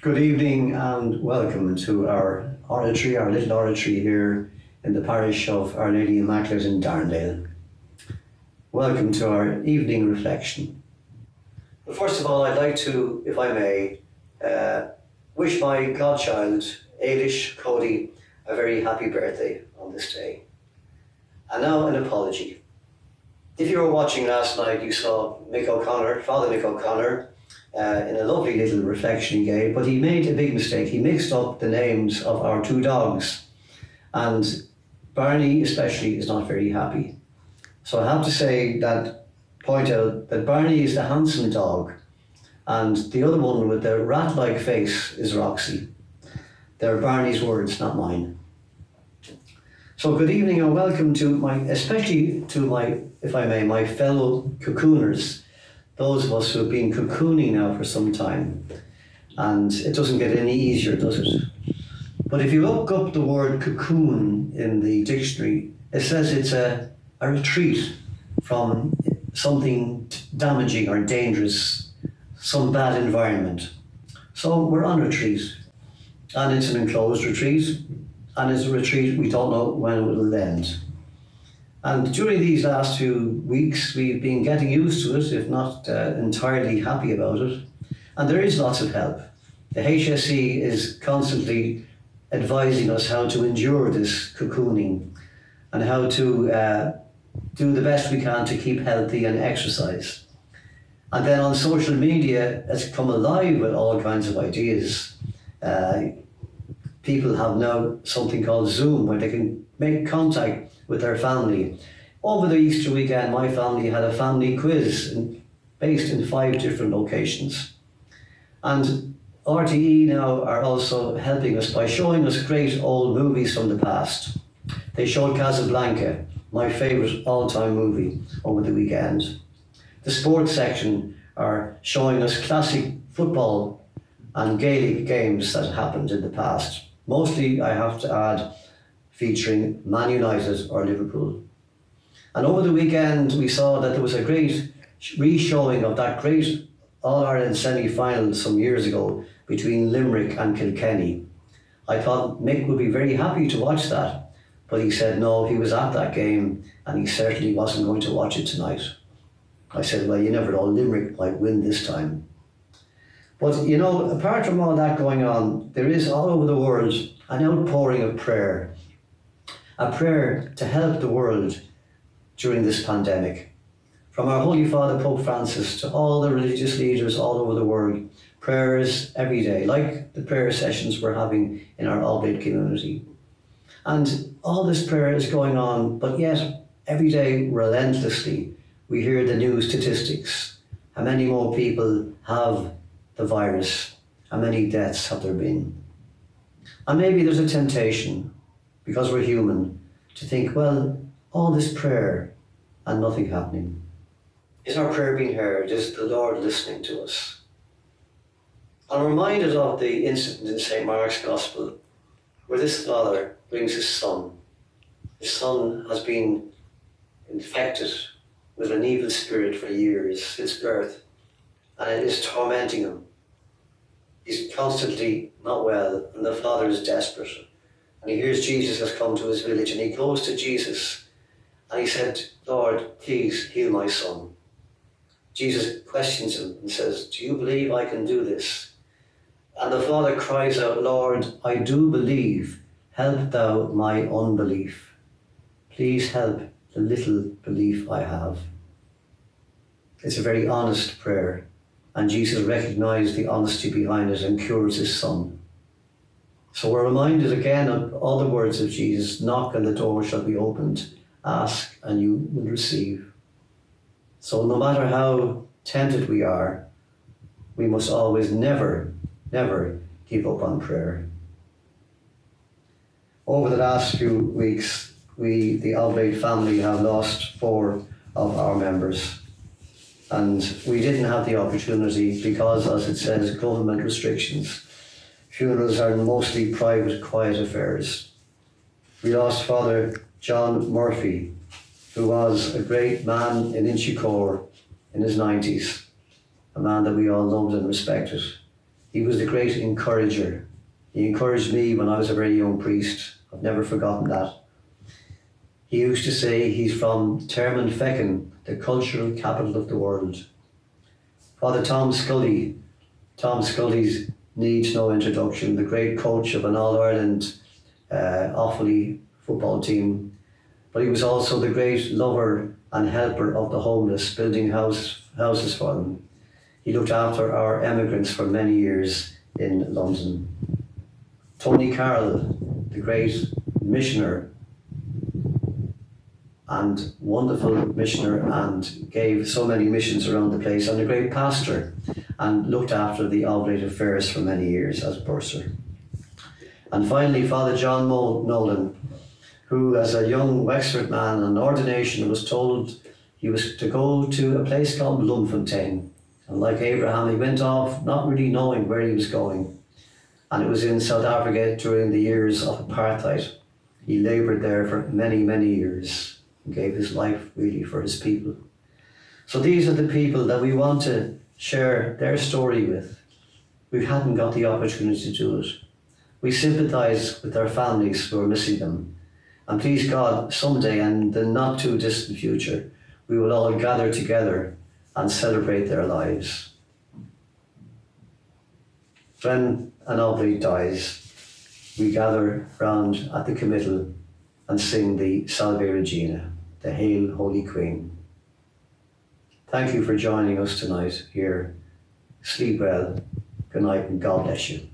Good evening and welcome to our oratory, our little oratory here in the parish of Our Lady Immaculate in Darndale. Welcome to our evening reflection. But first of all, I'd like to, if I may, uh, wish my godchild, Ailish Cody, a very happy birthday on this day. And now an apology. If you were watching last night, you saw Mick O'Connor, Father Mick O'Connor, uh, in a lovely little reflection he gave, but he made a big mistake. He mixed up the names of our two dogs, and Barney, especially, is not very happy. So I have to say that, point out that Barney is the handsome dog, and the other one with the rat like face is Roxy. They're Barney's words, not mine. So good evening and welcome to my, especially to my, if I may, my fellow cocooners, those of us who have been cocooning now for some time. And it doesn't get any easier, does it? But if you look up the word cocoon in the dictionary, it says it's a, a retreat from something damaging or dangerous, some bad environment. So we're on retreat, and it's an enclosed retreat, and it's a retreat we don't know when it will end. And during these last few weeks, we've been getting used to it, if not uh, entirely happy about it. And there is lots of help. The HSE is constantly advising us how to endure this cocooning and how to uh, do the best we can to keep healthy and exercise. And then on social media, it's come alive with all kinds of ideas. Uh, people have now something called Zoom where they can make contact with their family. Over the Easter weekend, my family had a family quiz based in five different locations. And RTE now are also helping us by showing us great old movies from the past. They showed Casablanca, my favourite all time movie, over the weekend. The sports section are showing us classic football and Gaelic games that happened in the past. Mostly, I have to add, featuring Man United or Liverpool. And over the weekend, we saw that there was a great re-showing of that great All Ireland semi-final some years ago between Limerick and Kilkenny. I thought Mick would be very happy to watch that, but he said no, he was at that game and he certainly wasn't going to watch it tonight. I said, well, you never know, Limerick might win this time. But you know, apart from all that going on, there is all over the world an outpouring of prayer, a prayer to help the world during this pandemic. From our Holy Father Pope Francis to all the religious leaders all over the world, prayers every day, like the prayer sessions we're having in our Oblate community. And all this prayer is going on, but yet every day, relentlessly, we hear the new statistics. How many more people have the virus? How many deaths have there been? And maybe there's a temptation, because we're human, to think, well, all this prayer and nothing happening. Is our prayer being heard? Is the Lord listening to us? I'm reminded of the incident in St. Mark's Gospel where this father brings his son. His son has been infected with an evil spirit for years since birth, and it is tormenting him. He's constantly not well, and the father is desperate. And he hears Jesus has come to his village, and he goes to Jesus and he said, Lord, please heal my son. Jesus questions him and says, Do you believe I can do this? And the father cries out, Lord, I do believe. Help thou my unbelief. Please help the little belief I have. It's a very honest prayer, and Jesus recognized the honesty behind it and cures his son. So we're reminded again of all the words of Jesus knock and the door shall be opened, ask and you will receive. So no matter how tempted we are, we must always never, never give up on prayer. Over the last few weeks, we, the Oblate family, have lost four of our members. And we didn't have the opportunity because, as it says, government restrictions. Funerals are mostly private, quiet affairs. We lost Father John Murphy, who was a great man in Inchicore in his 90s, a man that we all loved and respected. He was a great encourager. He encouraged me when I was a very young priest. I've never forgotten that. He used to say he's from Termonfeckin, the cultural capital of the world. Father Tom Scully, Tom Scully's needs no introduction, the great coach of an All Ireland uh, Offaly football team. But he was also the great lover and helper of the homeless, building house, houses for them. He looked after our emigrants for many years in London. Tony Carroll, the great missioner and wonderful missioner and gave so many missions around the place and a great pastor and looked after the Oblate Affairs for many years as bursar. And finally, Father John Nolan, who as a young Wexford man on ordination was told he was to go to a place called Bloemfontein. And like Abraham, he went off not really knowing where he was going. And it was in South Africa during the years of apartheid. He laboured there for many, many years and gave his life really for his people. So these are the people that we want to share their story with. We hadn't got the opportunity to do it. We sympathise with their families who are missing them. And please God, someday in the not too distant future, we will all gather together and celebrate their lives. When an oblate dies, we gather round at the committal and sing the Salve Regina, the Hail Holy Queen. Thank you for joining us tonight here. Sleep well. Good night and God bless you.